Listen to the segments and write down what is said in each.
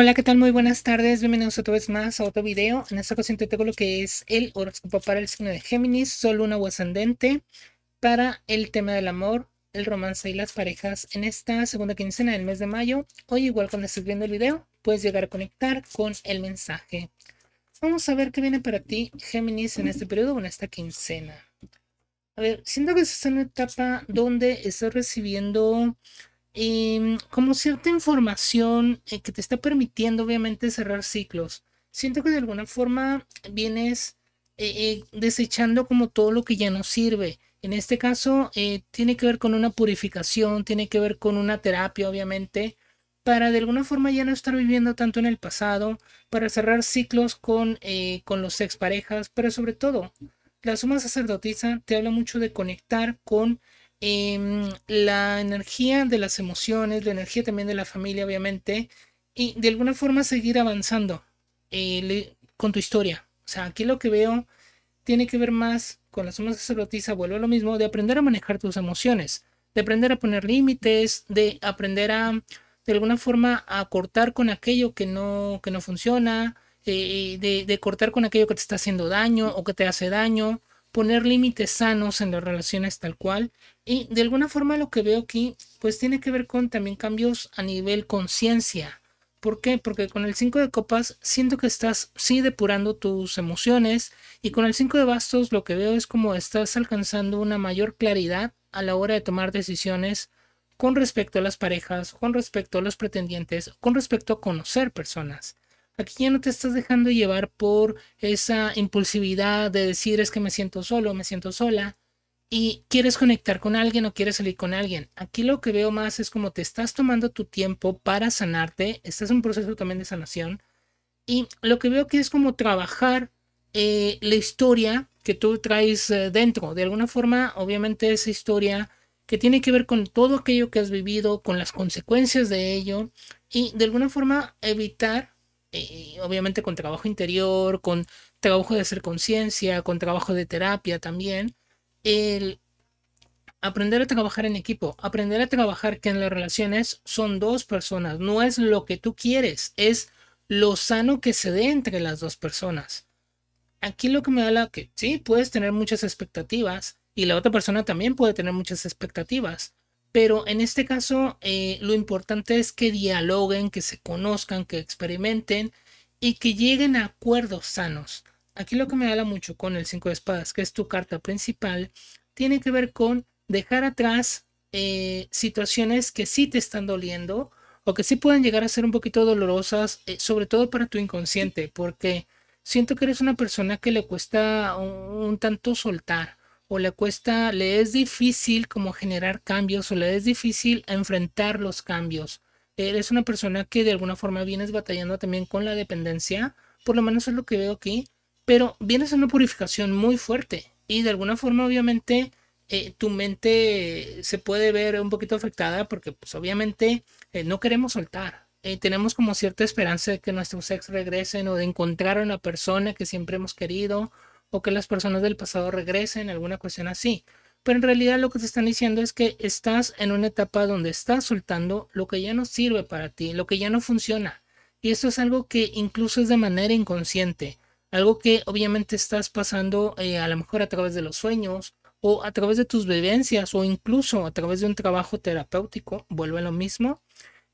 Hola, ¿qué tal? Muy buenas tardes. Bienvenidos otra vez más a otro video. En esta ocasión te tengo lo que es el horóscopo para el signo de Géminis, solo una o ascendente, para el tema del amor, el romance y las parejas en esta segunda quincena del mes de mayo. Hoy, igual cuando estés viendo el video, puedes llegar a conectar con el mensaje. Vamos a ver qué viene para ti, Géminis, en este periodo o en esta quincena. A ver, siento que estás en una etapa donde estás recibiendo Em, como cierta información eh, que te está permitiendo obviamente cerrar ciclos. Siento que de alguna forma vienes eh, eh, desechando como todo lo que ya no sirve. En este caso tiene que ver con una purificación, tiene que ver con una terapia obviamente, para de alguna forma ya no estar viviendo tanto en el pasado, para cerrar ciclos con, con los exparejas, pero sobre todo, la suma sacerdotisa te habla mucho de conectar con Em, la energía de las emociones, la energía también de la familia, obviamente, y de alguna forma seguir avanzando eh, con tu historia. O sea, aquí lo que veo tiene que ver más con la suma sacerdotisa, vuelvo a lo mismo, de aprender a manejar tus emociones, de aprender a poner límites, de aprender a, de alguna forma, a cortar con aquello que no, que no funciona, eh, de, de cortar con aquello que te está haciendo daño o que te hace daño, poner límites sanos en las relaciones tal cual. Y de alguna forma lo que veo aquí, pues tiene que ver con también cambios a nivel conciencia. ¿Por qué? Porque con el 5 de copas siento que estás sí depurando tus emociones y con el 5 de bastos lo que veo es como estás alcanzando una mayor claridad a la hora de tomar decisiones con respecto a las parejas, con respecto a los pretendientes, con respecto a conocer personas. Aquí ya no te estás dejando llevar por esa impulsividad de decir es que me siento solo, me siento sola y quieres conectar con alguien o quieres salir con alguien. Aquí lo que veo más es como te estás tomando tu tiempo para sanarte, estás en un proceso también de sanación y lo que veo aquí es como trabajar eh, la historia que tú traes eh, dentro. De alguna forma, obviamente esa historia que tiene que ver con todo aquello que has vivido, con las consecuencias de ello y de alguna forma evitar eh, obviamente con trabajo interior, con trabajo de hacer conciencia, con trabajo de terapia también, el aprender a trabajar en equipo, aprender a trabajar que en las relaciones son dos personas, no es lo que tú quieres, es lo sano que se dé entre las dos personas. Aquí lo que me da la que sí, puedes tener muchas expectativas y la otra persona también puede tener muchas expectativas, pero en este caso, eh, lo importante es que dialoguen, que se conozcan, que experimenten y que lleguen a acuerdos sanos. Aquí lo que me habla mucho con el 5 de espadas, que es tu carta principal, tiene que ver con dejar atrás eh, situaciones que sí te están doliendo o que sí pueden llegar a ser un poquito dolorosas, eh, sobre todo para tu inconsciente, porque siento que eres una persona que le cuesta un tanto soltar o le cuesta, le es difícil como generar cambios o le es difícil enfrentar los cambios. Eres una persona que de alguna forma vienes batallando también con la dependencia, por lo menos es lo que veo aquí, pero vienes en una purificación muy fuerte y de alguna forma obviamente eh, tu mente se puede ver un poquito afectada porque pues obviamente eh, no queremos soltar. Eh, tenemos como cierta esperanza de que nuestros ex regresen o de encontrar a una persona que siempre hemos querido o que las personas del pasado regresen, alguna cuestión así. Pero en realidad lo que te están diciendo es que estás en una etapa donde estás soltando lo que ya no sirve para ti, lo que ya no funciona. Y esto es algo que incluso es de manera inconsciente, algo que obviamente estás pasando eh, a lo mejor a través de los sueños o a través de tus vivencias o incluso a través de un trabajo terapéutico, vuelve a lo mismo,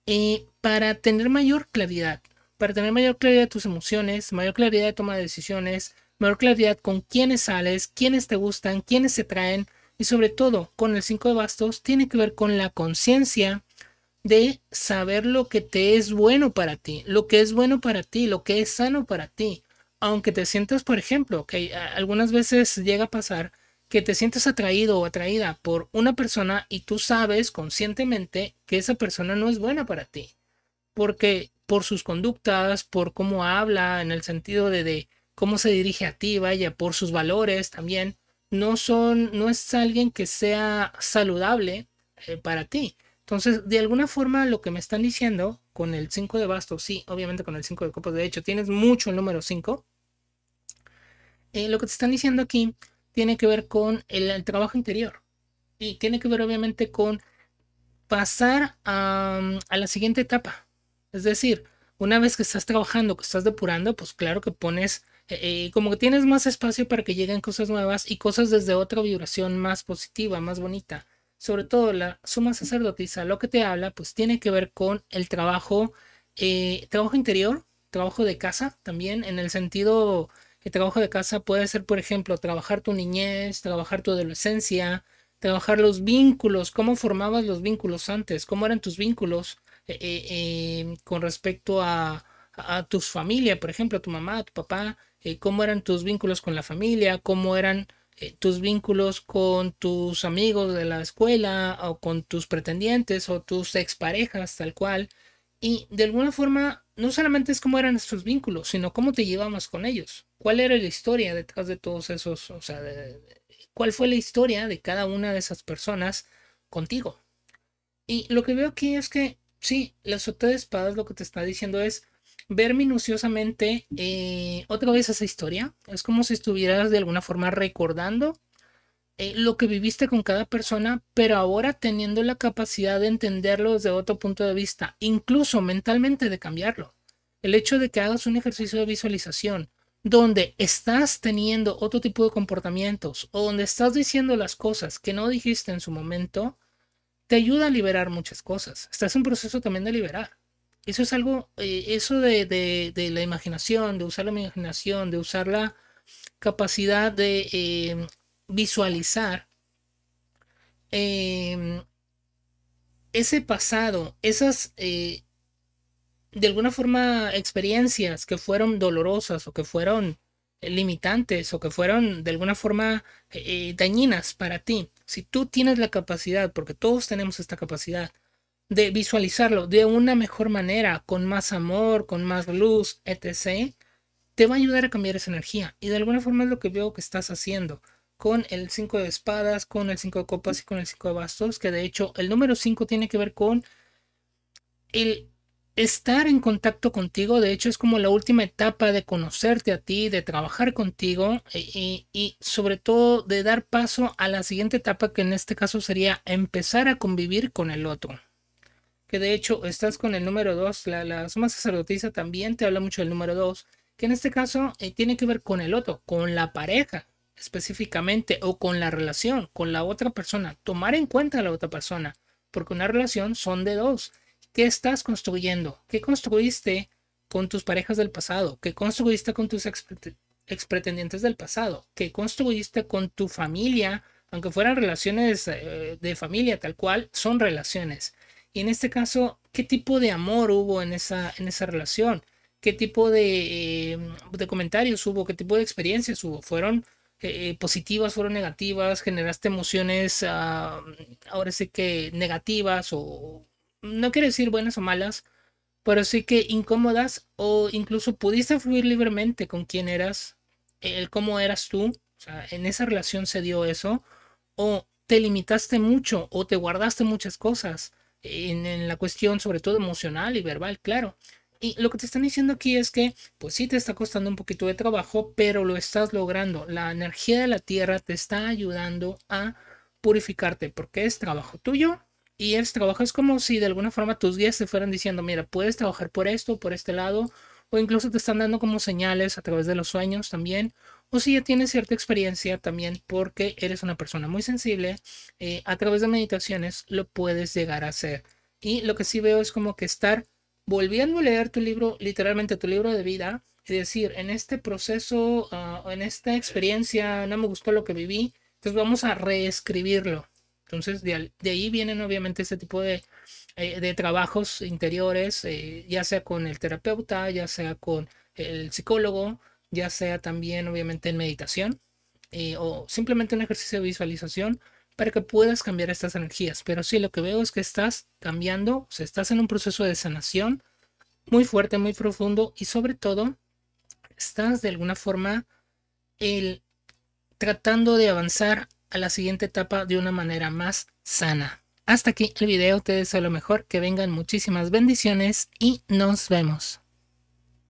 eh, para tener mayor claridad, para tener mayor claridad de tus emociones, mayor claridad de toma de decisiones, mayor claridad con quiénes sales, quiénes te gustan, quiénes se traen y sobre todo con el 5 de bastos tiene que ver con la conciencia de saber lo que te es bueno para ti, lo que es bueno para ti, lo que es sano para ti. Aunque te sientas, por ejemplo, que algunas veces llega a pasar que te sientes atraído o atraída por una persona y tú sabes conscientemente que esa persona no es buena para ti. Porque por sus conductas, por cómo habla, en el sentido de, de cómo se dirige a ti, vaya, por sus valores también, no son, no es alguien que sea saludable eh, para ti. Entonces, de alguna forma, lo que me están diciendo con el 5 de bastos, sí, obviamente con el 5 de copas, de hecho, tienes mucho el número 5. Eh, lo que te están diciendo aquí tiene que ver con el, trabajo interior y tiene que ver, obviamente, con pasar a, a la siguiente etapa. Es decir, Una vez que estás trabajando, que estás depurando, pues claro que pones, eh, como que tienes más espacio para que lleguen cosas nuevas y cosas desde otra vibración más positiva, más bonita. Sobre todo la suma sacerdotisa, lo que te habla, pues tiene que ver con el trabajo, eh, trabajo interior, trabajo de casa también, en el sentido el trabajo de casa puede ser, por ejemplo, trabajar tu niñez, trabajar tu adolescencia, trabajar los vínculos, cómo formabas los vínculos antes, cómo eran tus vínculos eh, con respecto a, a tus familia, por ejemplo, a tu mamá, a tu papá, eh, cómo eran tus vínculos con la familia, cómo eran tus vínculos con tus amigos de la escuela o con tus pretendientes o tus exparejas, tal cual. Y de alguna forma, no solamente es cómo eran nuestros vínculos, sino cómo te llevamos con ellos. ¿Cuál era la historia detrás de todos esos, o sea, cuál fue la historia de cada una de esas personas contigo? Y lo que veo aquí es que, sí, la sota de espadas lo que te está diciendo es ver minuciosamente eh, otra vez esa historia. Es como si estuvieras de alguna forma recordando eh, lo que viviste con cada persona, pero ahora teniendo la capacidad de entenderlo desde otro punto de vista, incluso mentalmente de cambiarlo. El hecho de que hagas un ejercicio de visualización donde estás teniendo otro tipo de comportamientos o donde estás diciendo las cosas que no dijiste en su momento, te ayuda a liberar muchas cosas. Estás en un proceso también de liberar. Eso es algo, eh, eso de, de, la imaginación, de usar la imaginación, de usar la capacidad de eh, visualizar em, ese pasado, esas eh, de alguna forma experiencias que fueron dolorosas o que fueron limitantes o que fueron de alguna forma eh, dañinas para ti. Si tú tienes la capacidad, porque todos tenemos esta capacidad, de visualizarlo de una mejor manera, con más amor, con más luz, etc., te va a ayudar a cambiar esa energía. Y de alguna forma es lo que veo que estás haciendo con el 5 de espadas, con el 5 de copas y con el 5 de bastos, que de hecho el número 5 tiene que ver con el estar en contacto contigo, de hecho es como la última etapa de conocerte a ti, de trabajar contigo y, y, sobre todo de dar paso a la siguiente etapa que en este caso sería empezar a convivir con el otro. Que de hecho estás con el número 2, la, la suma sacerdotisa también te habla mucho del número 2, que en este caso eh, tiene que ver con el otro, con la pareja, específicamente o con la relación con la otra persona, tomar en cuenta a la otra persona, porque una relación son de dos. ¿Qué estás construyendo? ¿Qué construiste con tus parejas del pasado? ¿Qué construiste con tus ex, pretendientes del pasado? ¿Qué construiste con tu familia? Aunque fueran relaciones eh, de familia tal cual, son relaciones. Y en este caso, ¿qué tipo de amor hubo en esa, en esa relación? ¿Qué tipo de, eh, de comentarios hubo? ¿Qué tipo de experiencias hubo? ¿Fueron eh, positivas, fueron negativas, generaste emociones, ah, ahora sí que negativas o no quiero decir buenas o malas, pero sí que incómodas o incluso pudiste fluir libremente con quién eras, el cómo eras tú, o sea, en esa relación se dio eso, o te limitaste mucho o te guardaste muchas cosas en, la cuestión sobre todo emocional y verbal, claro. Y lo que te están diciendo aquí es que, pues sí te está costando un poquito de trabajo, pero lo estás logrando. La energía de la tierra te está ayudando a purificarte porque es trabajo tuyo y es trabajo. Es como si de alguna forma tus guías te fueran diciendo, mira, puedes trabajar por esto, por este lado, o incluso te están dando como señales a través de los sueños también. O si ya tienes cierta experiencia también porque eres una persona muy sensible, eh, a través de meditaciones lo puedes llegar a hacer. Y lo que sí veo es como que estar volviendo a leer tu libro, literalmente tu libro de vida, y decir, en este proceso, uh, en esta experiencia, no me gustó lo que viví, entonces vamos a reescribirlo. Entonces, de, de ahí vienen obviamente este tipo de, eh, de trabajos interiores, eh, ya sea con el terapeuta, ya sea con el psicólogo, ya sea también obviamente en meditación, eh, o simplemente un ejercicio de visualización para que puedas cambiar estas energías. Pero sí, lo que veo es que estás cambiando, o sea, estás en un proceso de sanación muy fuerte, muy profundo y sobre todo estás de alguna forma el, tratando de avanzar a la siguiente etapa de una manera más sana. Hasta aquí el video, te deseo lo mejor, que vengan muchísimas bendiciones y nos vemos.